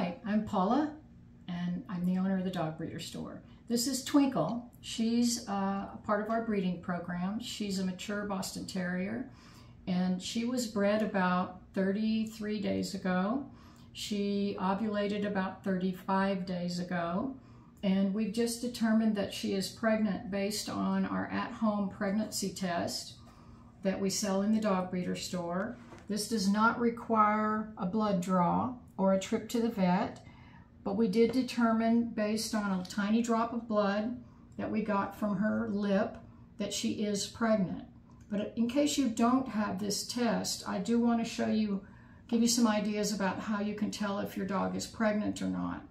I'm Paula, and I'm the owner of the Dog Breeder Store. This is Twinkle. She's uh, a part of our breeding program. She's a mature Boston Terrier, and she was bred about 33 days ago. She ovulated about 35 days ago, and we've just determined that she is pregnant based on our at-home pregnancy test that we sell in the Dog Breeder Store. This does not require a blood draw or a trip to the vet, but we did determine based on a tiny drop of blood that we got from her lip that she is pregnant. But in case you don't have this test, I do want to show you, give you some ideas about how you can tell if your dog is pregnant or not.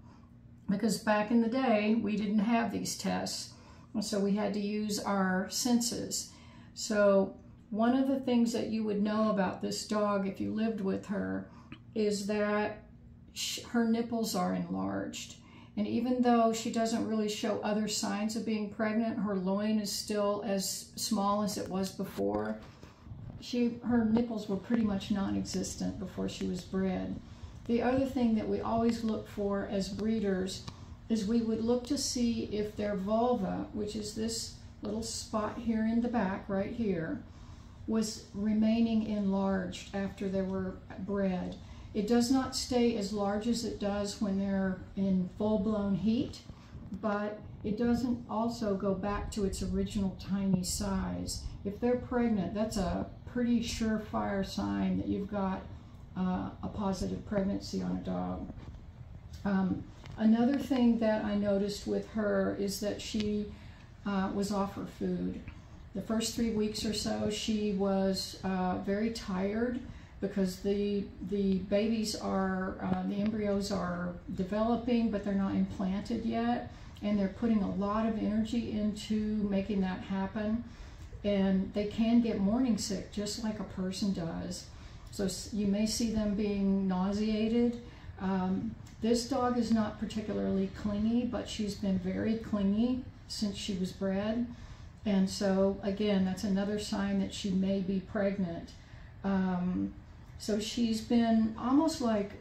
Because back in the day, we didn't have these tests, and so we had to use our senses. So one of the things that you would know about this dog if you lived with her is that her nipples are enlarged. And even though she doesn't really show other signs of being pregnant, her loin is still as small as it was before. She, her nipples were pretty much non-existent before she was bred. The other thing that we always look for as breeders is we would look to see if their vulva, which is this little spot here in the back right here, was remaining enlarged after they were bred. It does not stay as large as it does when they're in full-blown heat, but it doesn't also go back to its original tiny size. If they're pregnant, that's a pretty surefire sign that you've got uh, a positive pregnancy on a dog. Um, another thing that I noticed with her is that she uh, was off her food. The first three weeks or so, she was uh, very tired because the the babies are uh, the embryos are developing but they're not implanted yet. And they're putting a lot of energy into making that happen. And they can get morning sick just like a person does. So you may see them being nauseated. Um, this dog is not particularly clingy but she's been very clingy since she was bred. And so again that's another sign that she may be pregnant. Um, so she's been almost like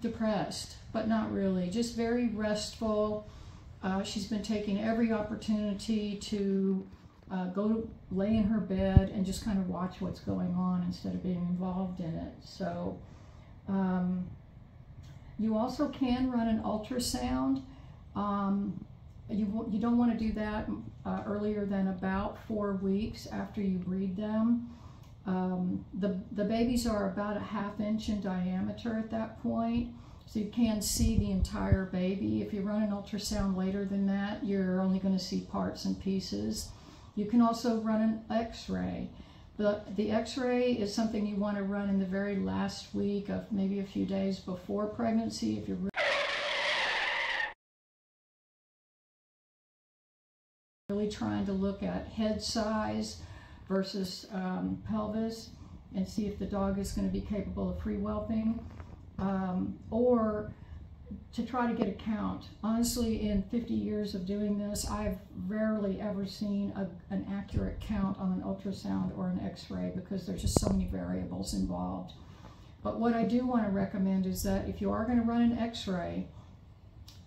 depressed, but not really, just very restful. Uh, she's been taking every opportunity to uh, go lay in her bed and just kind of watch what's going on instead of being involved in it. So um, you also can run an ultrasound. Um, you, you don't want to do that uh, earlier than about four weeks after you breed them. Um, the, the babies are about a half inch in diameter at that point, so you can see the entire baby. If you run an ultrasound later than that, you're only going to see parts and pieces. You can also run an x-ray. The, the x-ray is something you want to run in the very last week of maybe a few days before pregnancy if you're really trying to look at head size, versus um, pelvis and see if the dog is going to be capable of free whelping um, or to try to get a count. Honestly, in 50 years of doing this, I've rarely ever seen a, an accurate count on an ultrasound or an x-ray because there's just so many variables involved. But what I do want to recommend is that if you are going to run an x-ray,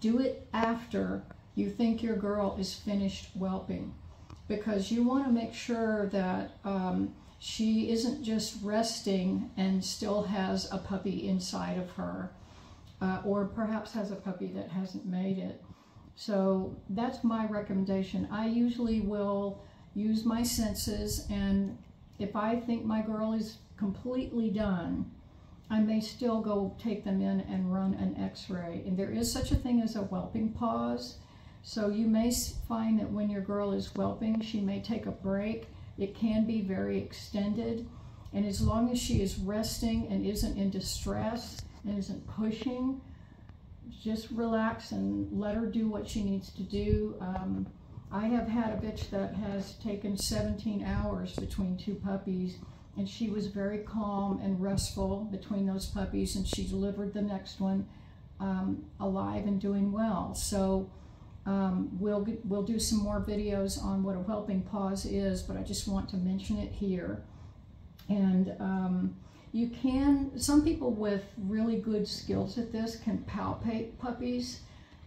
do it after you think your girl is finished whelping because you want to make sure that um, she isn't just resting and still has a puppy inside of her uh, or perhaps has a puppy that hasn't made it. So that's my recommendation. I usually will use my senses and if I think my girl is completely done, I may still go take them in and run an x-ray. And there is such a thing as a whelping pause. So you may find that when your girl is whelping, she may take a break. It can be very extended. And as long as she is resting and isn't in distress and isn't pushing, just relax and let her do what she needs to do. Um, I have had a bitch that has taken 17 hours between two puppies and she was very calm and restful between those puppies and she delivered the next one um, alive and doing well. So um, we'll, we'll do some more videos on what a whelping pause is, but I just want to mention it here. And um, You can, some people with really good skills at this can palpate puppies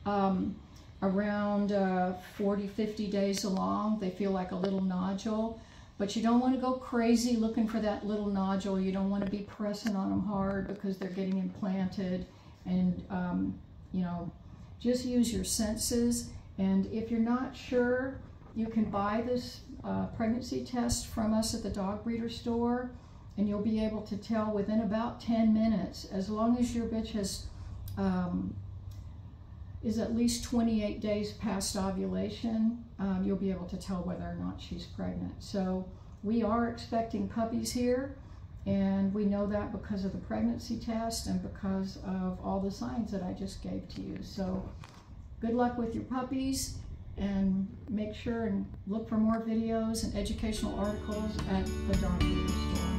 um, around uh, 40, 50 days along. They feel like a little nodule, but you don't want to go crazy looking for that little nodule. You don't want to be pressing on them hard because they're getting implanted. And, um, you know, just use your senses. And if you're not sure, you can buy this uh, pregnancy test from us at the dog breeder store and you'll be able to tell within about 10 minutes as long as your bitch has um, is at least 28 days past ovulation um, you'll be able to tell whether or not she's pregnant so we are expecting puppies here and we know that because of the pregnancy test and because of all the signs that I just gave to you so good luck with your puppies and make sure and look for more videos and educational articles at the Dog Breeder Store.